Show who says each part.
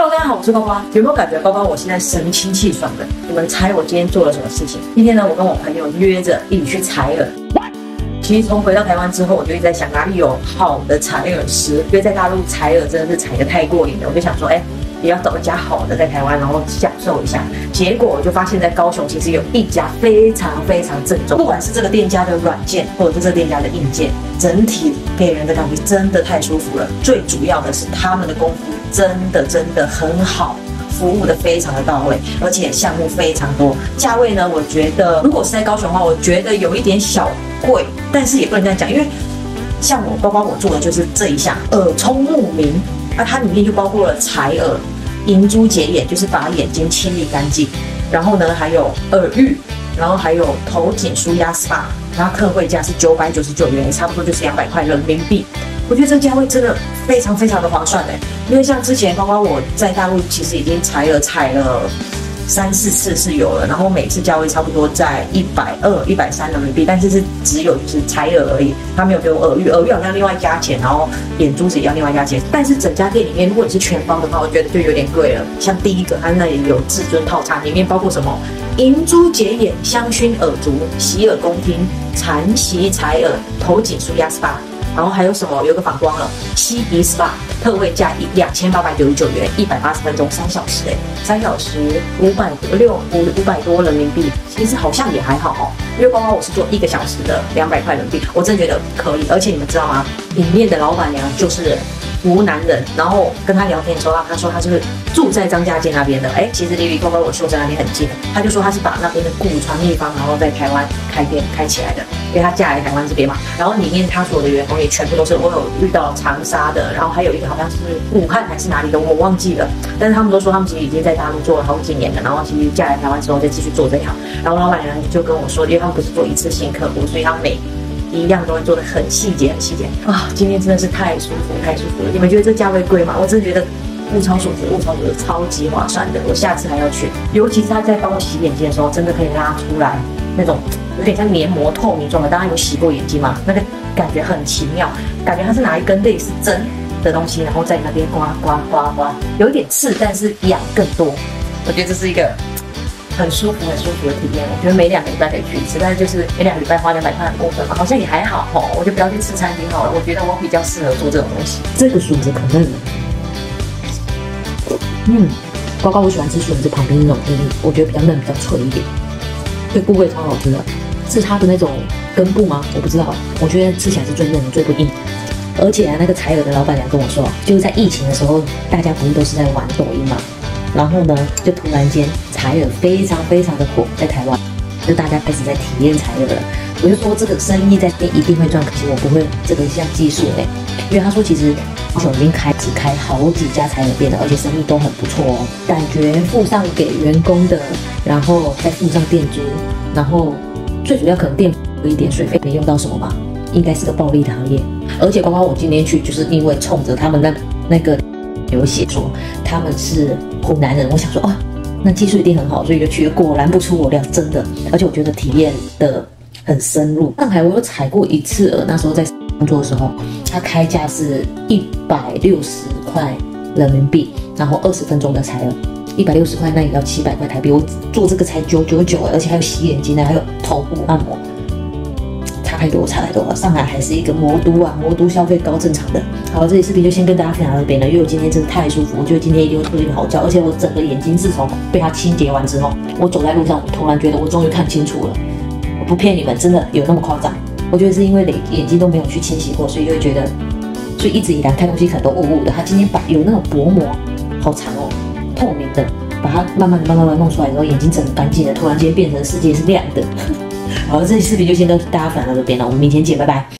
Speaker 1: Hello，大家好，我是高瓜。有没有感觉高瓜我现在神清气爽的？你们猜我今天做了什么事情？今天呢，我跟我朋友约着一起去采耳。其实从回到台湾之后，我就一直在想哪里有好的采耳师，因为在大陆采耳真的是采的太过瘾了。我就想说，哎，也要找一家好的在台湾，然后享受一下。结果我就发现，在高雄其实有一家非常非常正宗，不管是这个店家的软件，或者是这个店家的硬件，整体给人的感觉真的太舒服了。最主要的是他们的功夫真的真的很好。服务的非常的到位，而且项目非常多。价位呢，我觉得如果是在高雄的话，我觉得有一点小贵，但是也不能这样讲，因为像我包包我做的就是这一项耳聪目明，那它里面就包括了采耳、银珠洁眼，就是把眼睛清理干净，然后呢还有耳浴，然后还有头颈舒压 SPA，然后客会价是九百九十九元，差不多就是两百块人民币。我觉得这个价位真的非常非常的划算哎，因为像之前包括我在大陆其实已经采耳采了三四次是有了，然后每次价位差不多在一百二、一百三人民币，但是是只有就是采耳而已，他没有给我耳浴，耳浴好像另外加钱，然后眼珠子也要另外加钱。但是整家店里面如果你是全包的话，我觉得就有点贵了。像第一个，它那里有至尊套餐，里面包括什么银珠洁眼、香薰耳烛、洗耳恭听、禅席采耳、头颈舒压 SPA。然后还有什么？有个反光了，西迪 SPA 特惠价一两千八百九十九元，一百八十分钟，三小时哎，三小时五百六五五百多人民币，其实好像也还好哦。因为刚刚我是做一个小时的两百块人民币，我真的觉得可以。而且你们知道吗？里面的老板娘就是。湖南人，然后跟他聊天的时候，他说他是住在张家界那边的。哎，其实离离公公我秀在那边很近。他就说他是把那边的古传秘方，然后在台湾开店开起来的，因为他嫁来台湾这边嘛。然后里面他所有的员工也全部都是我有遇到长沙的，然后还有一个好像是武汉还是哪里的，我忘记了。但是他们都说他们其实已经在大陆做了好几年了，然后其实嫁来台湾之后再继续做这行。然后老板娘就跟我说，因为他们不是做一次性客户，所以他们每一样都会做的很细节，很细节啊！今天真的是太舒服，太舒服了。你们觉得这价位贵吗？我真的觉得物超所值，物超所值，超级划算的。我下次还要去。尤其是他在帮我洗眼睛的时候，真的可以拉出来那种有点像黏膜透明状的。大家有洗过眼睛吗？那个感觉很奇妙，感觉他是拿一根类似针的东西，然后在那边刮刮刮刮，有一点刺，但是痒更多。我觉得这是一个。很舒服，很舒服的体验。我觉得每两个礼拜可以去一次，但是就是每两个礼拜花两百块很过分嘛，好像也还好吼。我就不要去吃餐厅好了。我觉得我比较适合做这种东西。这个笋子可嫩了，嗯，包括我喜欢吃笋子旁边那种，就是我觉得比较嫩，比较脆一点。这部位超好吃的，是它的那种根部吗？我不知道。我觉得吃起来是最嫩的，最不硬。而且，那个采耳的老板娘跟我说，就是在疫情的时候，大家不是都是在玩抖音嘛。然后呢，就突然间采耳非常非常的火，在台湾，就大家开始在体验采耳了。我就说这个生意在边一定会赚，可惜我不会这个项技术嘞。因为他说其实高雄已经开始开好几家采耳店了，而且生意都很不错哦。感觉付上给员工的，然后再付上店租，然后最主要可能店一点水费没用到什么吧，应该是个暴利的行业。而且包括我今天去，就是因为冲着他们那那个。有写说他们是湖南人，我想说哦，那技术一定很好，所以就去。果然不出我料，真的，而且我觉得体验的很深入。上海我有采过一次耳，那时候在 工作的时候，它开价是一百六十块人民币，然后二十分钟的采耳，一百六十块那也要七百块台币。我做这个才九九九，而且还有洗眼睛呢，还有头部按摩。太多差太多了，上海还是一个魔都啊，魔都消费高正常的。好，这期视频就先跟大家分享到这边了，因为我今天真的太舒服，我觉得今天一定会睡一个好觉，而且我整个眼睛自从被它清洁完之后，我走在路上，我突然觉得我终于看清楚了。我不骗你们，真的有那么夸张？我觉得是因为眼眼睛都没有去清洗过，所以就会觉得，所以一直以来看东西可能都雾雾的。它今天把有那种薄膜，好长哦，透明的，把它慢慢的、慢慢的弄出来之后，眼睛整干净了，突然间变成世界是亮的。好，这期视频就先跟大家分享到这边了，我们明天见，拜拜。